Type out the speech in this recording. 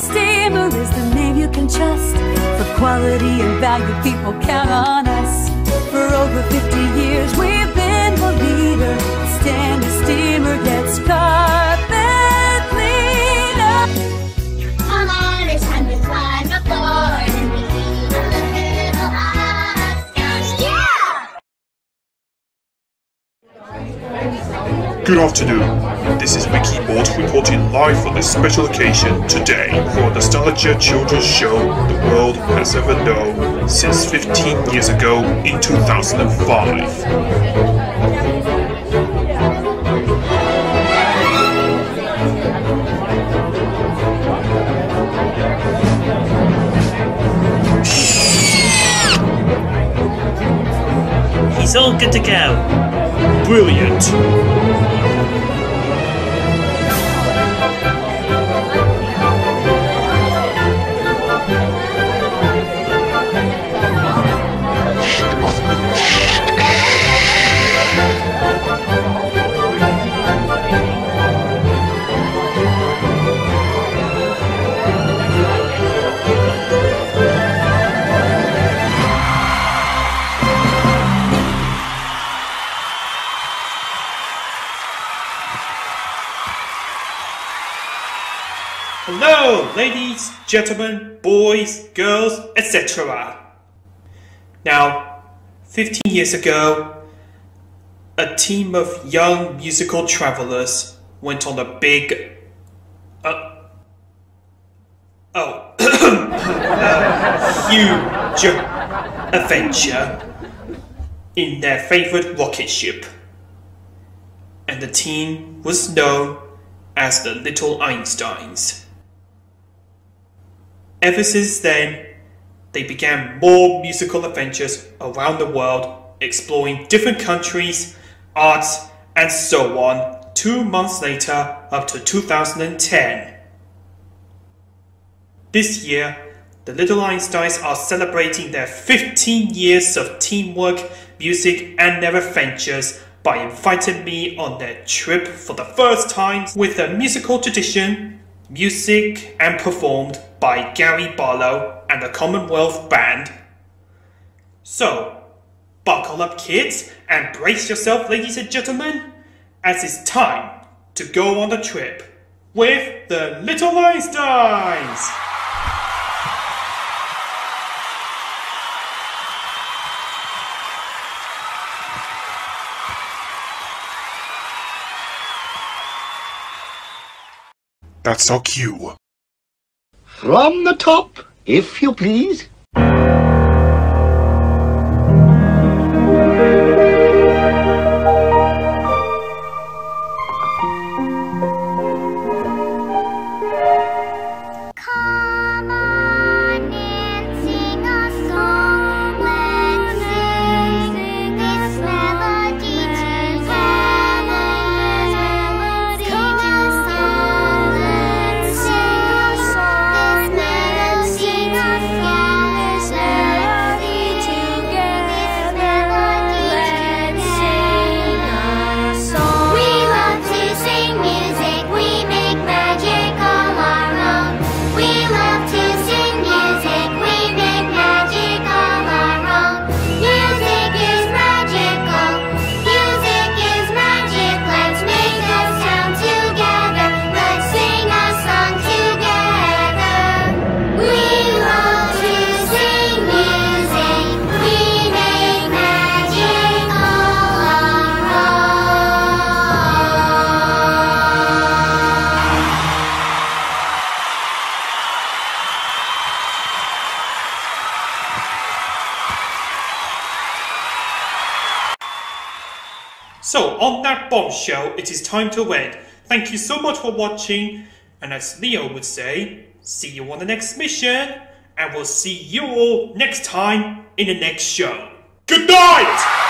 Steamer is the name you can trust. For quality and value, people count on us. For over 50 years, we've been the leader. Stanley Steamer gets carpet Good afternoon. This is Mickey Bort reporting live on this special occasion today for the Nostalgia Children's Show the world has ever known since 15 years ago in 2005. He's all good to go. Brilliant! Hello, ladies, gentlemen, boys, girls, etc. Now, 15 years ago, a team of young musical travelers went on a big. Uh, oh. a huge adventure in their favorite rocket ship. And the team was known as the Little Einsteins. Ever since then, they began more musical adventures around the world, exploring different countries, arts, and so on, two months later up to 2010. This year, the Little Einsteins are celebrating their 15 years of teamwork, music, and their adventures by inviting me on their trip for the first time with a musical tradition, music and performed by Gary Barlow and the Commonwealth Band. So, buckle up kids and brace yourself ladies and gentlemen, as it's time to go on the trip with the Little Einsteins! That's our cue. From the top, if you please. So, on that bombshell, it is time to end. Thank you so much for watching, and as Leo would say, see you on the next mission, and we'll see you all next time in the next show. Good night!